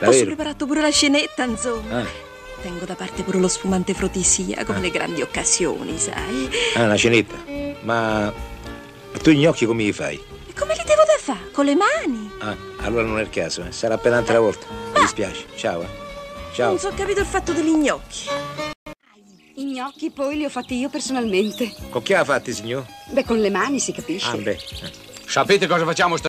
Davvero? Ho preparato pure la scenetta, insomma. Ah, Tengo da parte pure lo sfumante frutisia, come Ah. le grandi occasioni, sai? ah, una cenetta. Ma tu gnocchi come li fai? E come li devo da fare? Con le mani? Ah, allora non è il caso, eh. Sarà per un'altra volta. Mi dispiace. Ciao, eh. Ciao. Non so capito il fatto degli gnocchi. I gnocchi poi li ho fatti io personalmente. Con chi ha fatti, signor? Beh, con le mani si capisce. Ah, beh. Eh. Sapete cosa facciamo